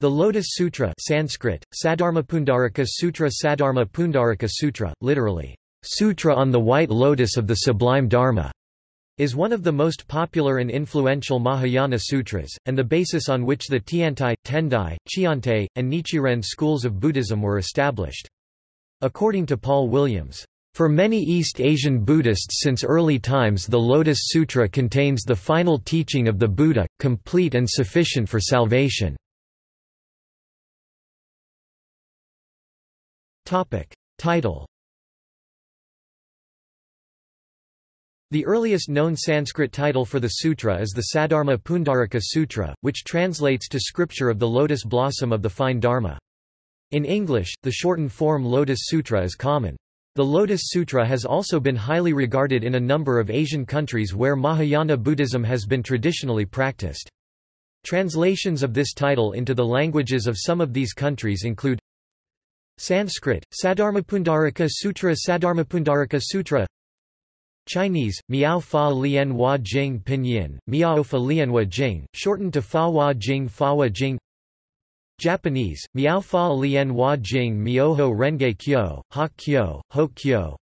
The Lotus Sutra Sanskrit, Saddharmapundarika Sutra Saddharma Pundarika Sutra, literally, Sutra on the White Lotus of the Sublime Dharma, is one of the most popular and influential Mahayana sutras, and the basis on which the Tiantai, Tendai, Cheontae, and Nichiren schools of Buddhism were established. According to Paul Williams, for many East Asian Buddhists since early times the Lotus Sutra contains the final teaching of the Buddha, complete and sufficient for salvation. Title The earliest known Sanskrit title for the sutra is the Saddharma Pundarika Sutra, which translates to Scripture of the Lotus Blossom of the Fine Dharma. In English, the shortened form Lotus Sutra is common. The Lotus Sutra has also been highly regarded in a number of Asian countries where Mahayana Buddhism has been traditionally practiced. Translations of this title into the languages of some of these countries include Sanskrit, Saddharmapundarika Sutra Saddharmapundarika Sutra. Chinese, Miao Fa Lian Hua Jing Pinyin, Miao Fa Lianhua Jing, shortened to Fa Hua Jing Fa Hua Jing. Japanese, Miao Fa Lian Hua Jing Myoho Renge Kyo, Ha Kyo, Ho Kyo.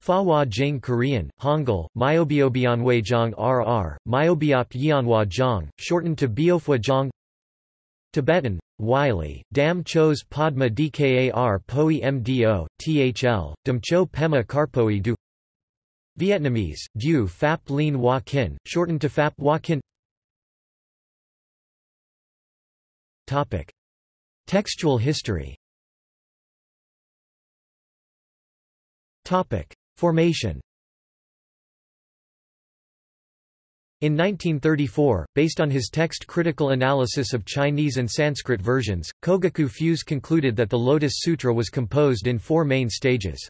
Fa Hua Jing Korean, Hangul, Myobiobianwei Jong RR, Myobiop Yianhua Zhang, shortened to Biofua Zhang Tibetan, Wylie, Dam Chos Padma Dkar Poi Mdo, Thl, Cho Pema Karpoi Du Vietnamese, Du Phap Lien Hoa Kin, shortened to Phap Hoa Kin Topic. Textual history Topic. Formation In 1934, based on his text-critical analysis of Chinese and Sanskrit versions, Kogaku Fuse concluded that the Lotus Sutra was composed in four main stages.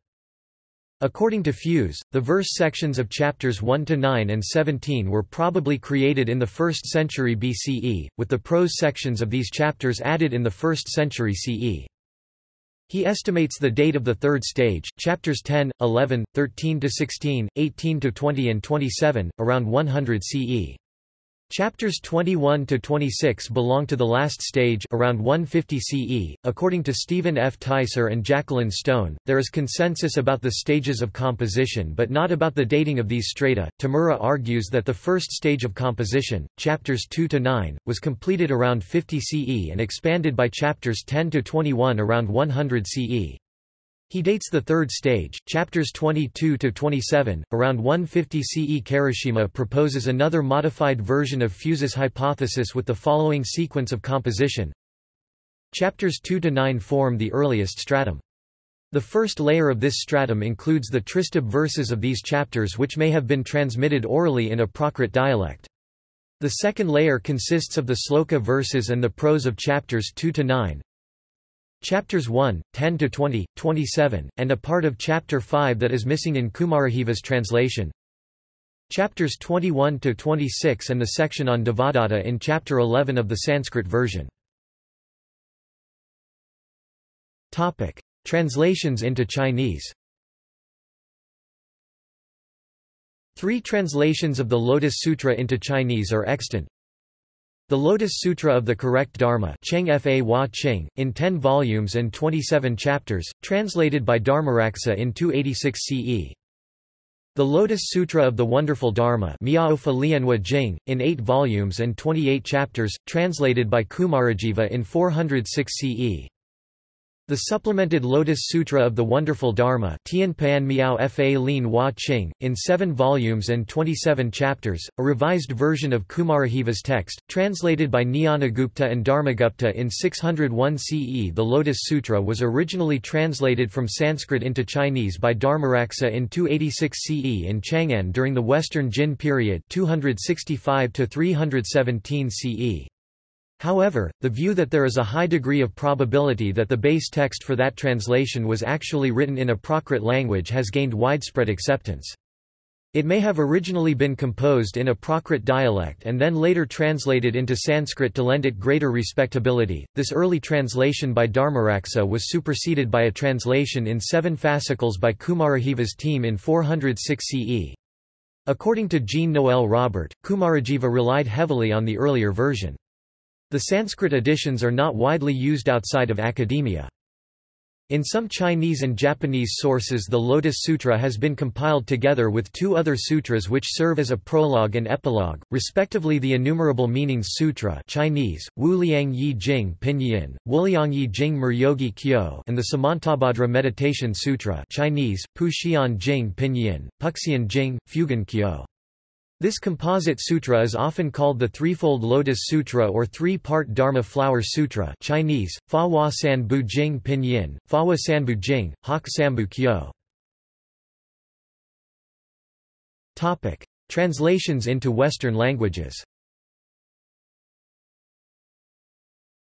According to Fuse, the verse sections of chapters 1 to 9 and 17 were probably created in the 1st century BCE, with the prose sections of these chapters added in the 1st century CE. He estimates the date of the third stage, chapters 10, 11, 13 to 16, 18 to 20 and 27, around 100 CE. Chapters 21 to 26 belong to the last stage around 150 CE. According to Stephen F. Teiser and Jacqueline Stone, there is consensus about the stages of composition but not about the dating of these strata. Tamura argues that the first stage of composition, chapters 2 to 9, was completed around 50 CE and expanded by chapters 10 to 21 around 100 CE. He dates the third stage, chapters 22 to 27, around 150 CE. Karashima proposes another modified version of Fuse's hypothesis with the following sequence of composition. Chapters 2 to 9 form the earliest stratum. The first layer of this stratum includes the Tristubh verses of these chapters which may have been transmitted orally in a Prakrit dialect. The second layer consists of the sloka verses and the prose of chapters 2 to 9, Chapters 1, 10 to 20, 27, and a part of chapter 5 that is missing in Kumarajiva's translation. Chapters 21 to 26 and the section on Devadatta in chapter 11 of the Sanskrit version. Topic: Translations into Chinese. Three translations of the Lotus Sutra into Chinese are extant. The Lotus Sutra of the Correct Dharma Cheng Fa Hua Cheng, in 10 volumes and 27 chapters, translated by Dharmaraksa in 286 CE. The Lotus Sutra of the Wonderful Dharma Miao Fa Lianhua Jing, in 8 volumes and 28 chapters, translated by Kumarajiva in 406 CE. The supplemented Lotus Sutra of the Wonderful Dharma Tianpan Miao Fa Lin Hua Qing, in seven volumes and 27 chapters, a revised version of Kumarajiva's text, translated by Jnanagupta and Dharmagupta in 601 CE. The Lotus Sutra was originally translated from Sanskrit into Chinese by Dharmaraksa in 286 CE in Chang'an during the Western Jin period 265 317 CE. However, the view that there is a high degree of probability that the base text for that translation was actually written in a Prakrit language has gained widespread acceptance. It may have originally been composed in a Prakrit dialect and then later translated into Sanskrit to lend it greater respectability. This early translation by Dharmaraksa was superseded by a translation in seven fascicles by Kumarajiva's team in 406 CE. According to Jean Noel Robert, Kumarajiva relied heavily on the earlier version. The Sanskrit editions are not widely used outside of academia. In some Chinese and Japanese sources the Lotus Sutra has been compiled together with two other sutras which serve as a prologue and epilogue, respectively the Innumerable Meanings Sutra Chinese, Wuliang Yi Jing Pinyin, Wuliang Yi Jing Muryogi Kyo and the Samantabhadra Meditation Sutra Chinese, Puxian Jing Pinyin, Puxian Jing, Fugen Kyo. This composite sutra is often called the Threefold Lotus Sutra or Three-Part Dharma Flower Sutra Chinese, Fa Hua San Bu Jing Pinyin, San Bu Jing, Hak Sambu Kyo. Translations into Western languages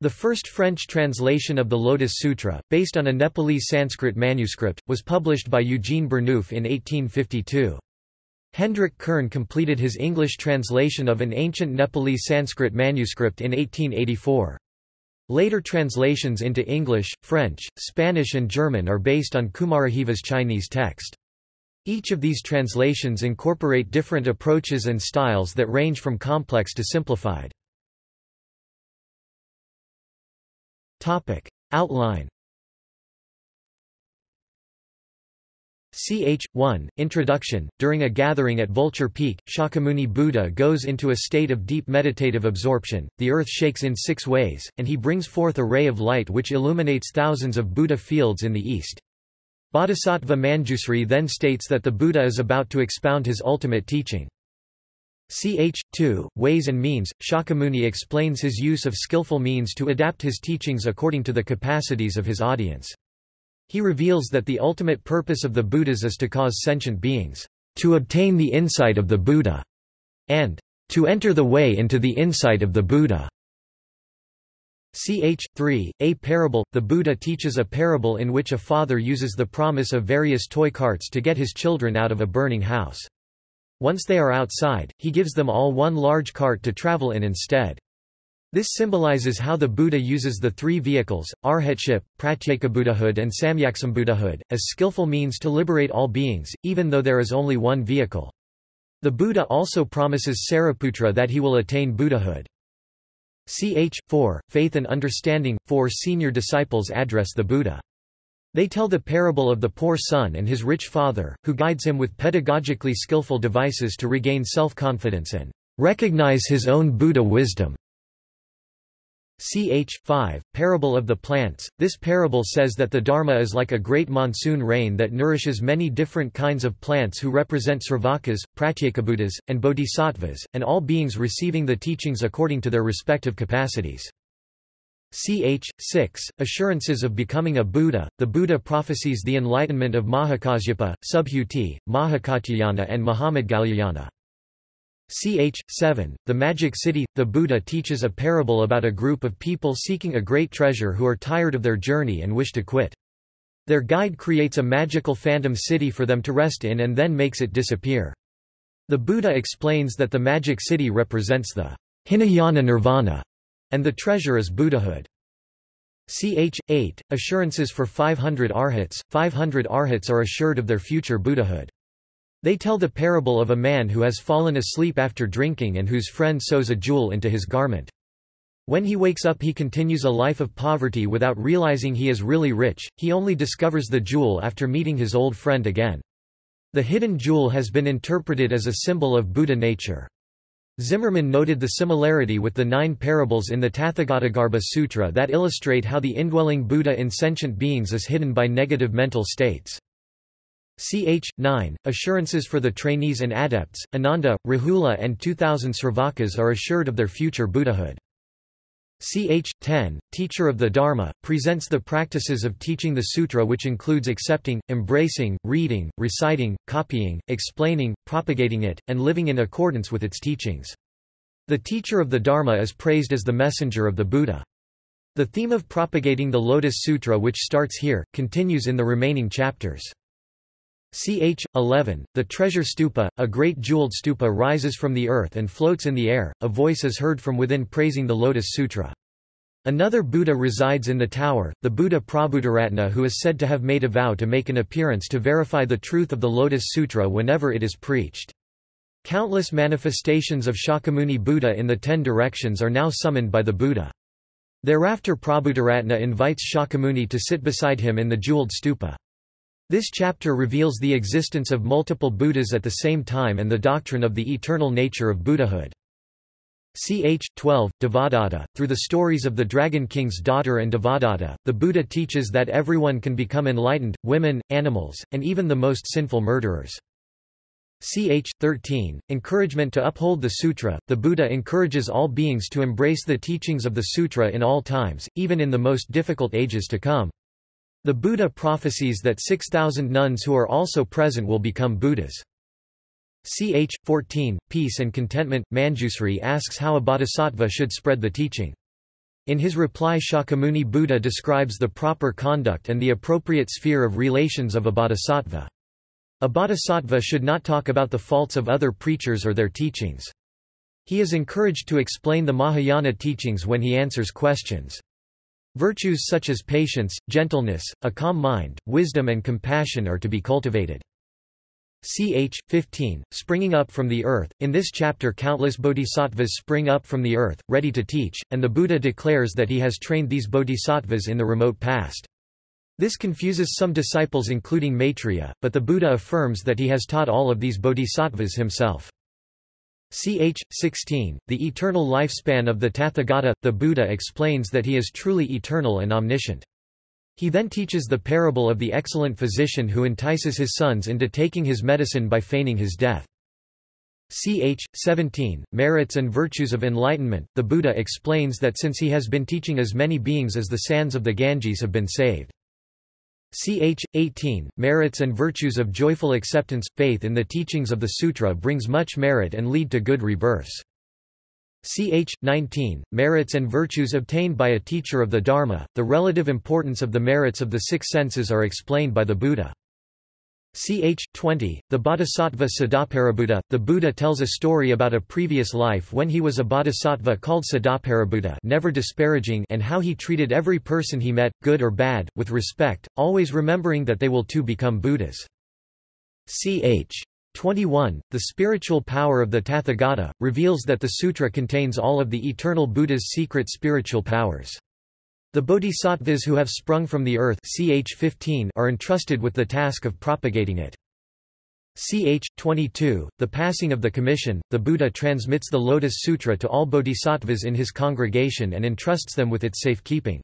The first French translation of the Lotus Sutra, based on a Nepalese Sanskrit manuscript, was published by Eugene Burnouf in 1852. Hendrik Kern completed his English translation of an ancient Nepalese Sanskrit manuscript in 1884. Later translations into English, French, Spanish and German are based on Kumarajiva's Chinese text. Each of these translations incorporate different approaches and styles that range from complex to simplified. Outline Ch. 1, Introduction During a gathering at Vulture Peak, Shakyamuni Buddha goes into a state of deep meditative absorption, the earth shakes in six ways, and he brings forth a ray of light which illuminates thousands of Buddha fields in the east. Bodhisattva Manjusri then states that the Buddha is about to expound his ultimate teaching. Ch. 2, Ways and Means, Shakyamuni explains his use of skillful means to adapt his teachings according to the capacities of his audience. He reveals that the ultimate purpose of the Buddhas is to cause sentient beings to obtain the insight of the Buddha, and to enter the way into the insight of the Buddha. Ch. 3, A parable The Buddha teaches a parable in which a father uses the promise of various toy carts to get his children out of a burning house. Once they are outside, he gives them all one large cart to travel in instead. This symbolizes how the Buddha uses the three vehicles, arhatship, pratyekabuddhahood and samyaksambuddhahood, as skillful means to liberate all beings, even though there is only one vehicle. The Buddha also promises Sariputra that he will attain Buddhahood. Ch. 4, Faith and Understanding – Four senior disciples address the Buddha. They tell the parable of the poor son and his rich father, who guides him with pedagogically skillful devices to regain self-confidence and recognize his own Buddha wisdom. Ch. 5, Parable of the Plants. This parable says that the Dharma is like a great monsoon rain that nourishes many different kinds of plants who represent Sravakas, Pratyekabuddhas, and Bodhisattvas, and all beings receiving the teachings according to their respective capacities. Ch. 6, Assurances of becoming a Buddha. The Buddha prophesies the enlightenment of Mahakasyapa, Subhuti, Mahakatyayana and Mahamadgalyayana. Ch. 7, The Magic City – The Buddha teaches a parable about a group of people seeking a great treasure who are tired of their journey and wish to quit. Their guide creates a magical phantom city for them to rest in and then makes it disappear. The Buddha explains that the magic city represents the Hinayana nirvana, and the treasure is Buddhahood. Ch. 8, Assurances for 500 arhats, 500 arhats are assured of their future Buddhahood. They tell the parable of a man who has fallen asleep after drinking and whose friend sews a jewel into his garment. When he wakes up he continues a life of poverty without realizing he is really rich, he only discovers the jewel after meeting his old friend again. The hidden jewel has been interpreted as a symbol of Buddha nature. Zimmerman noted the similarity with the nine parables in the Tathagatagarbha Sutra that illustrate how the indwelling Buddha in sentient beings is hidden by negative mental states. Ch. 9, assurances for the trainees and adepts, Ananda, Rahula and 2000 Sravakas are assured of their future Buddhahood. Ch. 10, teacher of the Dharma, presents the practices of teaching the sutra which includes accepting, embracing, reading, reciting, copying, explaining, propagating it, and living in accordance with its teachings. The teacher of the Dharma is praised as the messenger of the Buddha. The theme of propagating the Lotus Sutra which starts here, continues in the remaining chapters. Ch. 11, the treasure stupa, a great jeweled stupa rises from the earth and floats in the air, a voice is heard from within praising the Lotus Sutra. Another Buddha resides in the tower, the Buddha Prabhutaratna who is said to have made a vow to make an appearance to verify the truth of the Lotus Sutra whenever it is preached. Countless manifestations of Shakyamuni Buddha in the Ten Directions are now summoned by the Buddha. Thereafter Prabhutaratna invites Shakyamuni to sit beside him in the jeweled stupa. This chapter reveals the existence of multiple Buddhas at the same time and the doctrine of the eternal nature of Buddhahood. Ch. 12, Devadatta. Through the stories of the Dragon King's daughter and Devadatta, the Buddha teaches that everyone can become enlightened, women, animals, and even the most sinful murderers. Ch. 13, encouragement to uphold the sutra, the Buddha encourages all beings to embrace the teachings of the sutra in all times, even in the most difficult ages to come. The Buddha prophesies that 6,000 nuns who are also present will become Buddhas. Ch. 14, Peace and Contentment, Manjusri asks how a bodhisattva should spread the teaching. In his reply Shakyamuni Buddha describes the proper conduct and the appropriate sphere of relations of a bodhisattva. A bodhisattva should not talk about the faults of other preachers or their teachings. He is encouraged to explain the Mahayana teachings when he answers questions. Virtues such as patience, gentleness, a calm mind, wisdom and compassion are to be cultivated. Ch. 15, springing up from the earth. In this chapter countless bodhisattvas spring up from the earth, ready to teach, and the Buddha declares that he has trained these bodhisattvas in the remote past. This confuses some disciples including Maitreya, but the Buddha affirms that he has taught all of these bodhisattvas himself. Ch. 16, the eternal lifespan of the Tathagata, the Buddha explains that he is truly eternal and omniscient. He then teaches the parable of the excellent physician who entices his sons into taking his medicine by feigning his death. Ch. 17, Merits and Virtues of Enlightenment, the Buddha explains that since he has been teaching as many beings as the sands of the Ganges have been saved. Ch. 18, Merits and virtues of joyful acceptance, faith in the teachings of the sutra brings much merit and lead to good rebirths. Ch. 19, Merits and virtues obtained by a teacher of the Dharma, the relative importance of the merits of the six senses are explained by the Buddha. Ch. 20, the Bodhisattva Sadaparibhuta, the Buddha tells a story about a previous life when he was a bodhisattva called Sadaparibhuta never disparaging and how he treated every person he met, good or bad, with respect, always remembering that they will too become Buddhas. Ch. 21, the spiritual power of the Tathagata, reveals that the sutra contains all of the eternal Buddha's secret spiritual powers. The bodhisattvas who have sprung from the earth ch 15 are entrusted with the task of propagating it. Ch. 22, the passing of the commission, the Buddha transmits the Lotus Sutra to all bodhisattvas in his congregation and entrusts them with its safekeeping.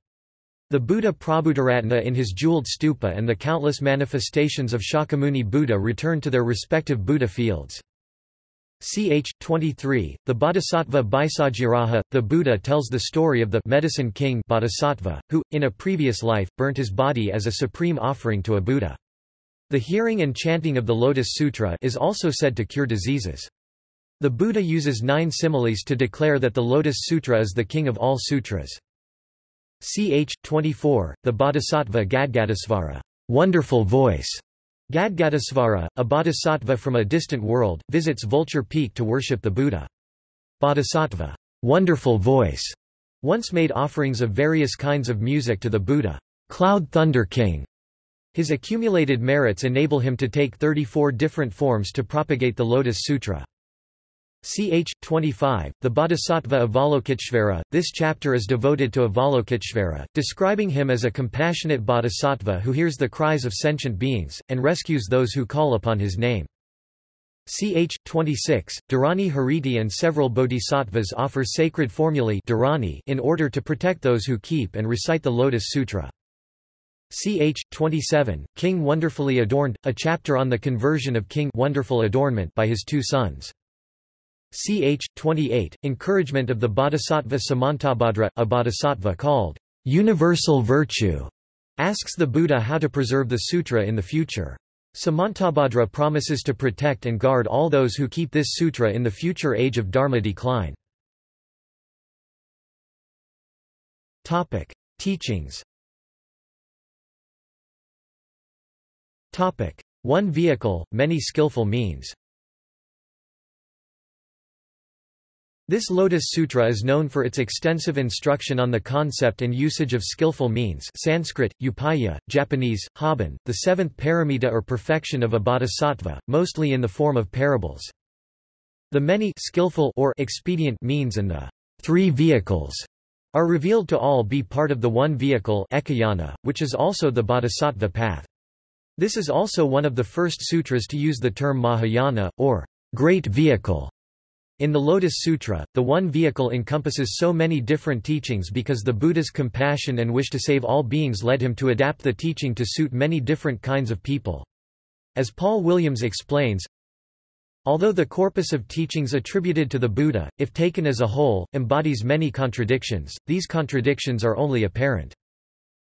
The Buddha Prabhutaratna in his jeweled stupa and the countless manifestations of Shakyamuni Buddha return to their respective Buddha fields. Ch. 23, the Bodhisattva Bhaisajyaraja, the Buddha tells the story of the medicine king Bodhisattva, who, in a previous life, burnt his body as a supreme offering to a Buddha. The hearing and chanting of the Lotus Sutra is also said to cure diseases. The Buddha uses nine similes to declare that the Lotus Sutra is the king of all sutras. Ch. 24, the Bodhisattva Gadgadasvara, wonderful voice, Gadgadasvara, a bodhisattva from a distant world, visits Vulture Peak to worship the Buddha. Bodhisattva, wonderful voice, once made offerings of various kinds of music to the Buddha, Cloud Thunder King. His accumulated merits enable him to take 34 different forms to propagate the Lotus Sutra. Ch. 25, the Bodhisattva Avalokiteshvara. This chapter is devoted to Avalokiteshvara, describing him as a compassionate bodhisattva who hears the cries of sentient beings, and rescues those who call upon his name. Ch. 26, Dharani Hariti and several bodhisattvas offer sacred formulae in order to protect those who keep and recite the Lotus Sutra. Ch. 27, King Wonderfully Adorned, a chapter on the conversion of King Wonderful Adornment by his two sons. Ch. 28, encouragement of the bodhisattva Samantabhadra, a bodhisattva called universal virtue, asks the Buddha how to preserve the sutra in the future. Samantabhadra promises to protect and guard all those who keep this sutra in the future age of Dharma decline. Topic. Teachings Topic. One vehicle, many skillful means This Lotus Sutra is known for its extensive instruction on the concept and usage of skillful means Sanskrit, upaya, Japanese, haban, the seventh paramita or perfection of a bodhisattva, mostly in the form of parables. The many skillful or expedient means and the three vehicles are revealed to all be part of the one vehicle ekayana, which is also the bodhisattva path. This is also one of the first sutras to use the term Mahayana, or great vehicle. In the Lotus Sutra, the one vehicle encompasses so many different teachings because the Buddha's compassion and wish to save all beings led him to adapt the teaching to suit many different kinds of people. As Paul Williams explains, Although the corpus of teachings attributed to the Buddha, if taken as a whole, embodies many contradictions, these contradictions are only apparent.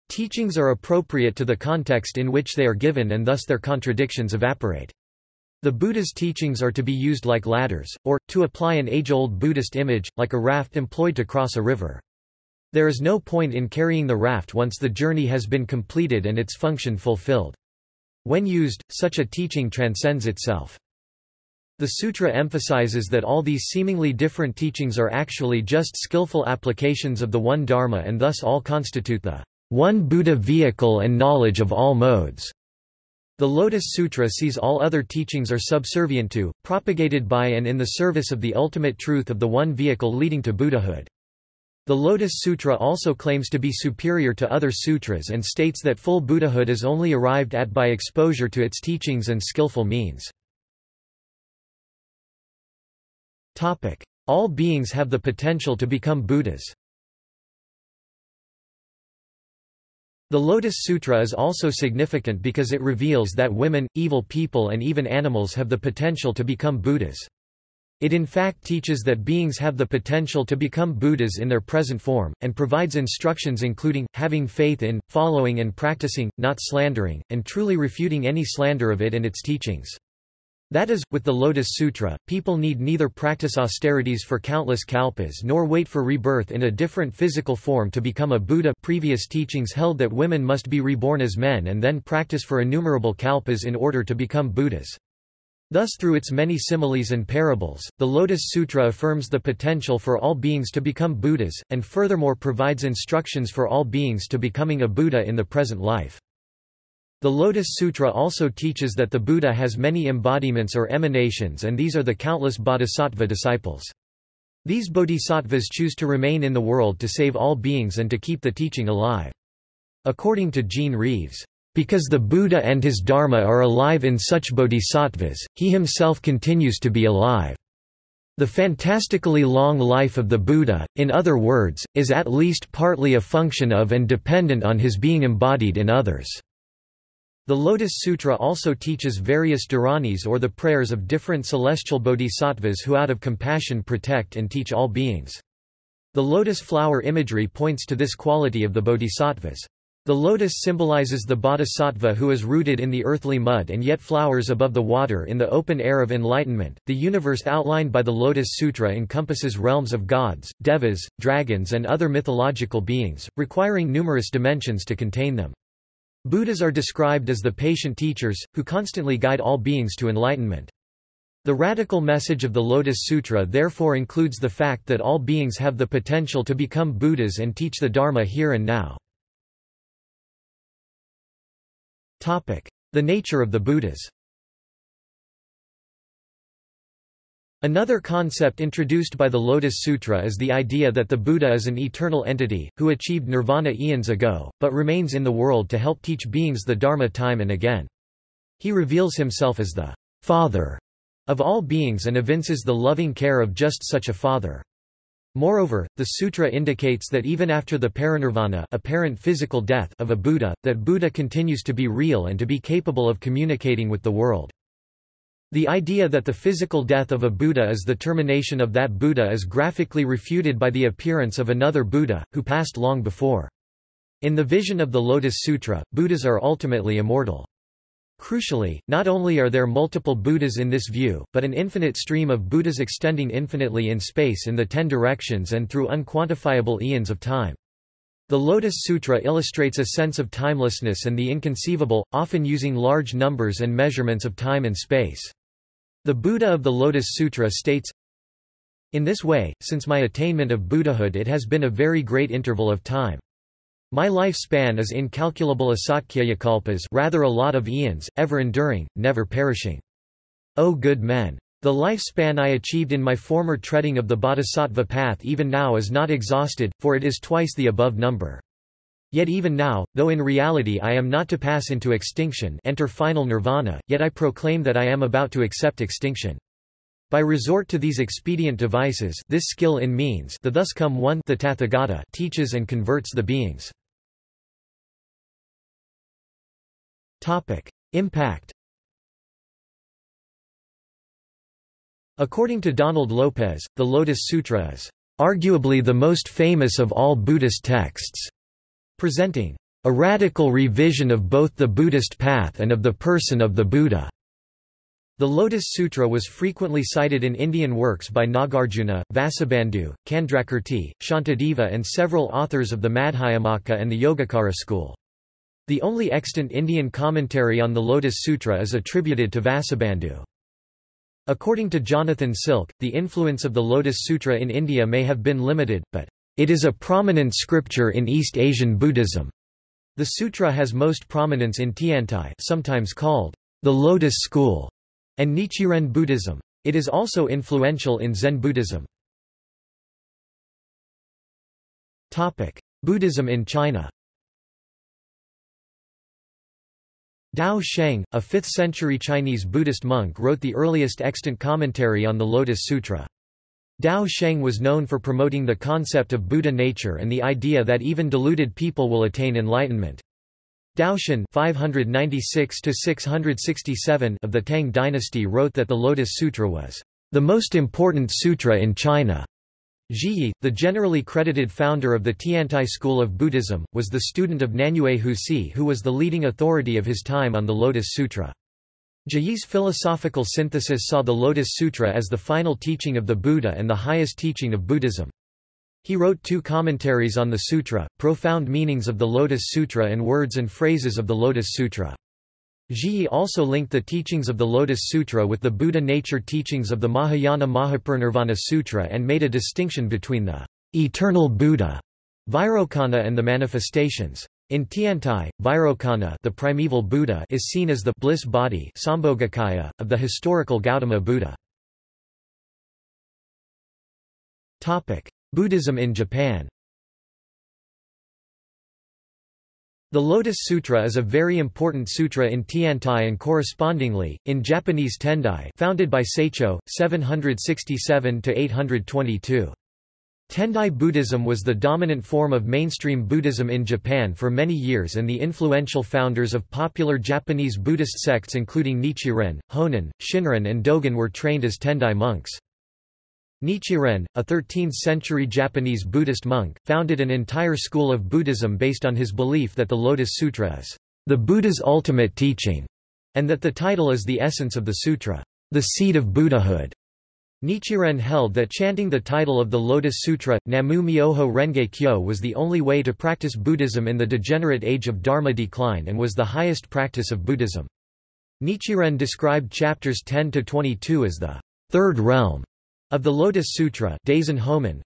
Teachings are appropriate to the context in which they are given and thus their contradictions evaporate. The Buddha's teachings are to be used like ladders, or, to apply an age-old Buddhist image, like a raft employed to cross a river. There is no point in carrying the raft once the journey has been completed and its function fulfilled. When used, such a teaching transcends itself. The sutra emphasizes that all these seemingly different teachings are actually just skillful applications of the one Dharma and thus all constitute the one Buddha vehicle and knowledge of all modes. The Lotus Sutra sees all other teachings are subservient to, propagated by and in the service of the ultimate truth of the one vehicle leading to Buddhahood. The Lotus Sutra also claims to be superior to other sutras and states that full Buddhahood is only arrived at by exposure to its teachings and skillful means. All beings have the potential to become Buddhas. The Lotus Sutra is also significant because it reveals that women, evil people and even animals have the potential to become Buddhas. It in fact teaches that beings have the potential to become Buddhas in their present form, and provides instructions including, having faith in, following and practicing, not slandering, and truly refuting any slander of it and its teachings. That is, with the Lotus Sutra, people need neither practice austerities for countless kalpas nor wait for rebirth in a different physical form to become a Buddha. Previous teachings held that women must be reborn as men and then practice for innumerable kalpas in order to become Buddhas. Thus through its many similes and parables, the Lotus Sutra affirms the potential for all beings to become Buddhas, and furthermore provides instructions for all beings to becoming a Buddha in the present life. The Lotus Sutra also teaches that the Buddha has many embodiments or emanations and these are the countless bodhisattva disciples. These bodhisattvas choose to remain in the world to save all beings and to keep the teaching alive. According to Gene Reeves, because the Buddha and his Dharma are alive in such bodhisattvas, he himself continues to be alive. The fantastically long life of the Buddha, in other words, is at least partly a function of and dependent on his being embodied in others. The Lotus Sutra also teaches various dharanis or the prayers of different celestial bodhisattvas who out of compassion protect and teach all beings. The lotus flower imagery points to this quality of the bodhisattvas. The lotus symbolizes the bodhisattva who is rooted in the earthly mud and yet flowers above the water in the open air of enlightenment. The universe outlined by the Lotus Sutra encompasses realms of gods, devas, dragons, and other mythological beings, requiring numerous dimensions to contain them. Buddhas are described as the patient teachers, who constantly guide all beings to enlightenment. The radical message of the Lotus Sutra therefore includes the fact that all beings have the potential to become Buddhas and teach the Dharma here and now. The nature of the Buddhas Another concept introduced by the Lotus Sutra is the idea that the Buddha is an eternal entity, who achieved nirvana eons ago, but remains in the world to help teach beings the Dharma time and again. He reveals himself as the Father of all beings and evinces the loving care of just such a Father. Moreover, the sutra indicates that even after the parinirvana apparent physical death of a Buddha, that Buddha continues to be real and to be capable of communicating with the world. The idea that the physical death of a Buddha is the termination of that Buddha is graphically refuted by the appearance of another Buddha, who passed long before. In the vision of the Lotus Sutra, Buddhas are ultimately immortal. Crucially, not only are there multiple Buddhas in this view, but an infinite stream of Buddhas extending infinitely in space in the ten directions and through unquantifiable eons of time. The Lotus Sutra illustrates a sense of timelessness and the inconceivable, often using large numbers and measurements of time and space. The Buddha of the Lotus Sutra states, In this way, since my attainment of Buddhahood it has been a very great interval of time. My life span is incalculable asatkhyayakalpas rather a lot of eons, ever enduring, never perishing. O good men! The lifespan I achieved in my former treading of the bodhisattva path even now is not exhausted, for it is twice the above number. Yet even now, though in reality I am not to pass into extinction enter final nirvana, yet I proclaim that I am about to accept extinction. By resort to these expedient devices this skill in means the thus come one the Tathagata teaches and converts the beings. Impact According to Donald Lopez, the Lotus Sutra is arguably the most famous of all Buddhist texts, presenting a radical revision of both the Buddhist path and of the person of the Buddha. The Lotus Sutra was frequently cited in Indian works by Nagarjuna, Vasubandhu, Candrakirti, Shantideva and several authors of the Madhyamaka and the Yogacara school. The only extant Indian commentary on the Lotus Sutra is attributed to Vasubandhu. According to Jonathan Silk, the influence of the Lotus Sutra in India may have been limited, but it is a prominent scripture in East Asian Buddhism. The sutra has most prominence in Tiantai sometimes called the Lotus School and Nichiren Buddhism. It is also influential in Zen Buddhism. Topic: Buddhism in China Dao Sheng, a 5th-century Chinese Buddhist monk wrote the earliest extant commentary on the Lotus Sutra. Dao Sheng was known for promoting the concept of Buddha nature and the idea that even deluded people will attain enlightenment. Daoxuan 596 of the Tang dynasty wrote that the Lotus Sutra was the most important sutra in China. Zhiyi, the generally credited founder of the Tiantai school of Buddhism, was the student of Nanyue Huisi who was the leading authority of his time on the Lotus Sutra. Zhiyi's philosophical synthesis saw the Lotus Sutra as the final teaching of the Buddha and the highest teaching of Buddhism. He wrote two commentaries on the sutra, profound meanings of the Lotus Sutra and words and phrases of the Lotus Sutra. Zhiyi also linked the teachings of the Lotus Sutra with the Buddha nature teachings of the Mahayana Mahaparinirvana Sutra and made a distinction between the eternal Buddha Vairocana and the manifestations. In Tiantai, Vairocana the primeval Buddha is seen as the bliss body Sambhogakaya, of the historical Gautama Buddha. Buddhism in Japan The Lotus Sutra is a very important sutra in Tiantai and correspondingly, in Japanese Tendai founded by Saicho, 767–822. Tendai Buddhism was the dominant form of mainstream Buddhism in Japan for many years and the influential founders of popular Japanese Buddhist sects including Nichiren, Honen, Shinran and Dogen were trained as Tendai monks. Nichiren, a 13th-century Japanese Buddhist monk, founded an entire school of Buddhism based on his belief that the Lotus Sutra is the Buddha's ultimate teaching, and that the title is the essence of the sutra, the seed of Buddhahood. Nichiren held that chanting the title of the Lotus Sutra, Namu Myoho Renge Kyo was the only way to practice Buddhism in the degenerate age of Dharma decline and was the highest practice of Buddhism. Nichiren described chapters 10–22 as the third realm of the Lotus Sutra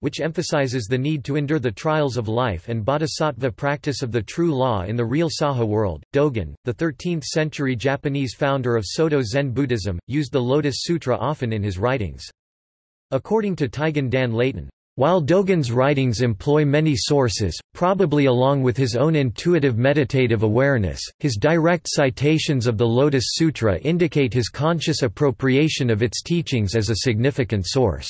which emphasizes the need to endure the trials of life and bodhisattva practice of the true law in the real Saha world, Dogen, the 13th-century Japanese founder of Soto Zen Buddhism, used the Lotus Sutra often in his writings. According to Taigen Dan Leighton, while Dogen's writings employ many sources, probably along with his own intuitive meditative awareness, his direct citations of the Lotus Sutra indicate his conscious appropriation of its teachings as a significant source,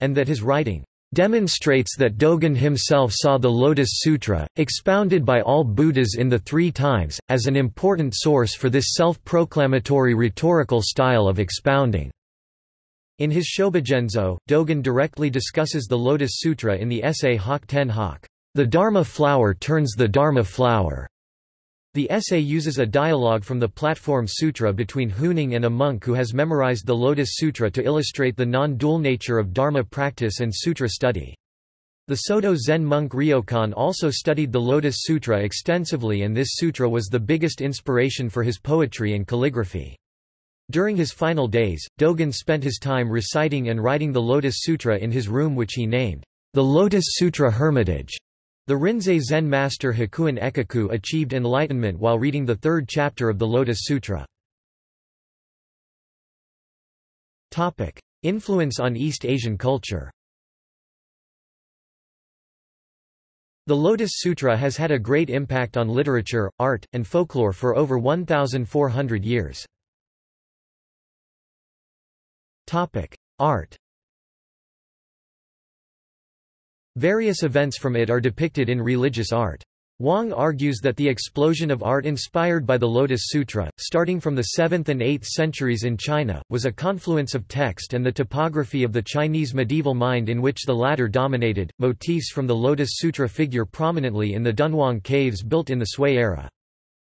and that his writing demonstrates that Dogen himself saw the Lotus Sutra, expounded by all Buddhas in the Three Times, as an important source for this self-proclamatory rhetorical style of expounding. In his Shobogenzo, Dogen directly discusses the Lotus Sutra in the essay Hak Ten Hak. The Dharma flower turns the Dharma flower. The essay uses a dialogue from the Platform Sutra between Huineng and a monk who has memorized the Lotus Sutra to illustrate the non-dual nature of Dharma practice and sutra study. The Soto Zen monk Ryokan also studied the Lotus Sutra extensively and this sutra was the biggest inspiration for his poetry and calligraphy. During his final days, Dogen spent his time reciting and writing the Lotus Sutra in his room which he named, the Lotus Sutra Hermitage. The Rinzai Zen master Hakuin Ekaku achieved enlightenment while reading the third chapter of the Lotus Sutra. Topic. Influence on East Asian culture The Lotus Sutra has had a great impact on literature, art, and folklore for over 1,400 years. Art Various events from it are depicted in religious art. Wang argues that the explosion of art inspired by the Lotus Sutra, starting from the 7th and 8th centuries in China, was a confluence of text and the topography of the Chinese medieval mind in which the latter dominated. Motifs from the Lotus Sutra figure prominently in the Dunhuang caves built in the Sui era.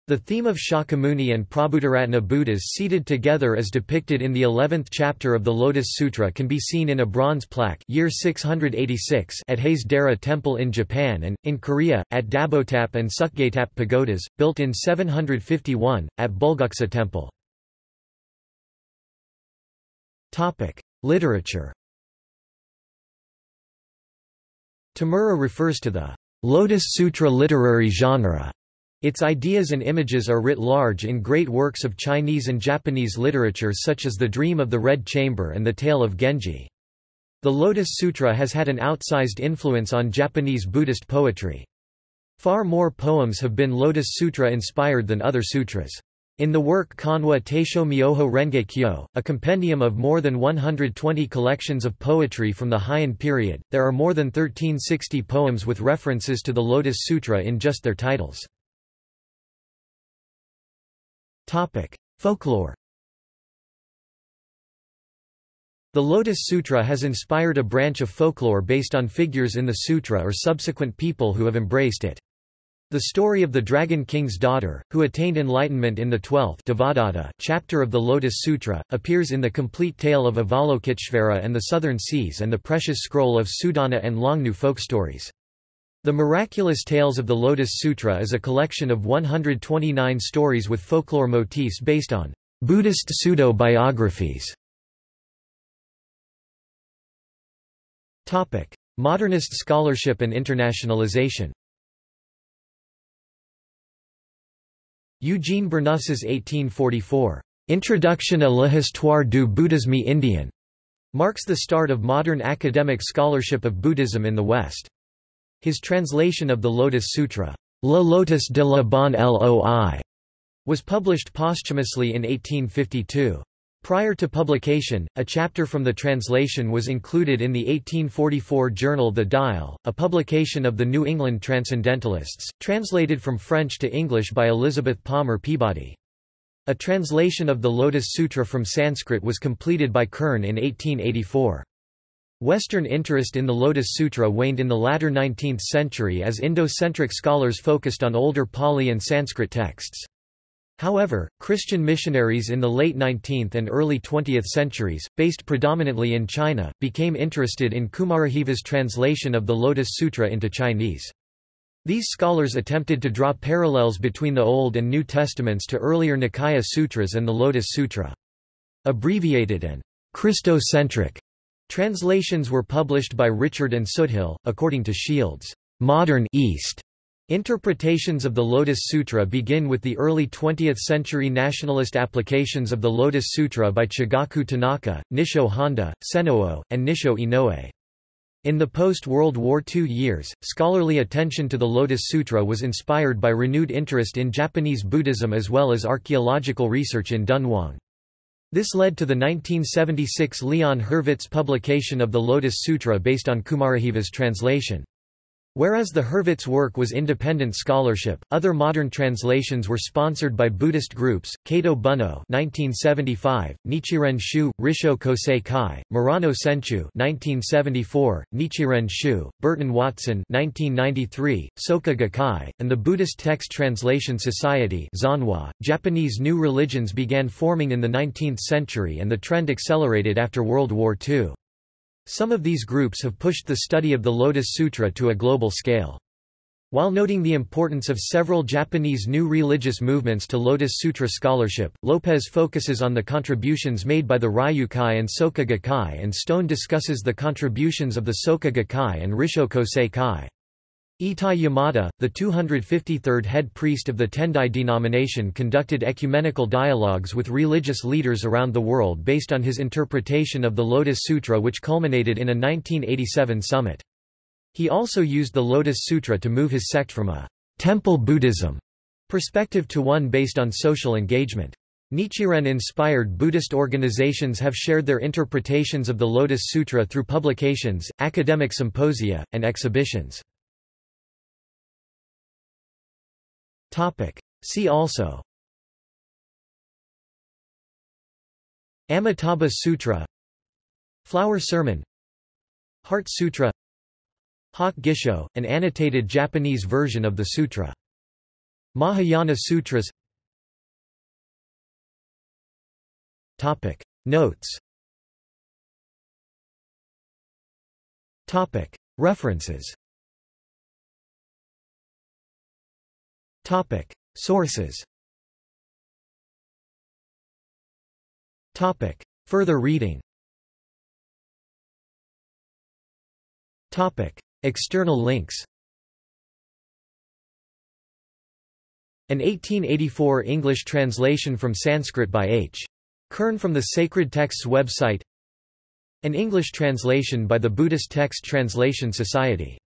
The theme of Shakyamuni and Prabhutaratna Buddhas seated together as depicted in the 11th chapter of the Lotus Sutra can be seen in a bronze plaque year 686 at Hayes Dera Temple in Japan and, in Korea, at Dabotap and Seokgatap pagodas, built in 751, at Bulguksa Temple. Literature Tamura refers to the Lotus Sutra literary genre its ideas and images are writ large in great works of Chinese and Japanese literature such as The Dream of the Red Chamber and The Tale of Genji. The Lotus Sutra has had an outsized influence on Japanese Buddhist poetry. Far more poems have been Lotus Sutra inspired than other sutras. In the work Kanwa Teisho Myoho Renge Kyo, a compendium of more than 120 collections of poetry from the Heian period, there are more than 1360 poems with references to the Lotus Sutra in just their titles. Topic: Folklore. The Lotus Sutra has inspired a branch of folklore based on figures in the sutra or subsequent people who have embraced it. The story of the Dragon King's daughter, who attained enlightenment in the 12th chapter of the Lotus Sutra, appears in the complete tale of Avalokiteshvara and the Southern Seas and the precious scroll of Sudana and Longnu folk stories. The Miraculous Tales of the Lotus Sutra is a collection of 129 stories with folklore motifs based on Buddhist pseudo-biographies. Modernist scholarship and internationalization Eugene Burnouf's 1844, Introduction à l'histoire du bouddhisme indien, marks the start of modern academic scholarship of Buddhism in the West. His translation of the Lotus Sutra, La Lotus de la Bonne Loi, was published posthumously in 1852. Prior to publication, a chapter from the translation was included in the 1844 journal The Dial, a publication of the New England Transcendentalists, translated from French to English by Elizabeth Palmer Peabody. A translation of the Lotus Sutra from Sanskrit was completed by Kern in 1884. Western interest in the Lotus Sutra waned in the latter 19th century as Indo-centric scholars focused on older Pali and Sanskrit texts. However, Christian missionaries in the late 19th and early 20th centuries, based predominantly in China, became interested in Kumarajiva's translation of the Lotus Sutra into Chinese. These scholars attempted to draw parallels between the Old and New Testaments to earlier Nikaya Sutras and the Lotus Sutra. Abbreviated and Christocentric Translations were published by Richard and Soothill, according to Shields' Modern East. Interpretations of the Lotus Sutra begin with the early 20th-century nationalist applications of the Lotus Sutra by Chigaku Tanaka, Nissho Honda, Senoo, and Nissho Inoue. In the post-World War II years, scholarly attention to the Lotus Sutra was inspired by renewed interest in Japanese Buddhism as well as archaeological research in Dunhuang. This led to the 1976 Leon Hurvitz publication of the Lotus Sutra based on Kumarajiva's translation. Whereas the Hurvitz work was independent scholarship, other modern translations were sponsored by Buddhist groups, Kato Bunno 1975, Nichiren Shu, Rissho Kosei Kai, Murano Senchu 1974, Nichiren Shu, Burton Watson 1993, Soka Gakkai, and the Buddhist Text Translation Society Zanwa. .Japanese new religions began forming in the 19th century and the trend accelerated after World War II. Some of these groups have pushed the study of the Lotus Sutra to a global scale. While noting the importance of several Japanese new religious movements to Lotus Sutra scholarship, Lopez focuses on the contributions made by the Reiyukai and Soka Gakkai and Stone discusses the contributions of the Soka Gakkai and Rissho Kosei Kai. Etai Yamada, the 253rd head priest of the Tendai denomination conducted ecumenical dialogues with religious leaders around the world based on his interpretation of the Lotus Sutra which culminated in a 1987 summit. He also used the Lotus Sutra to move his sect from a temple Buddhism perspective to one based on social engagement. Nichiren-inspired Buddhist organizations have shared their interpretations of the Lotus Sutra through publications, academic symposia, and exhibitions. See also. Amitabha Sutra. Flower Sermon. Heart Sutra. Hokke Gisho, an annotated Japanese version of the sutra. Mahayana Sutras. Topic. Notes. Topic. References Topic. Sources. Topic. Further reading. Topic. External links. An 1884 English translation from Sanskrit by H. Kern from the Sacred Texts website. An English translation by the Buddhist Text Translation Society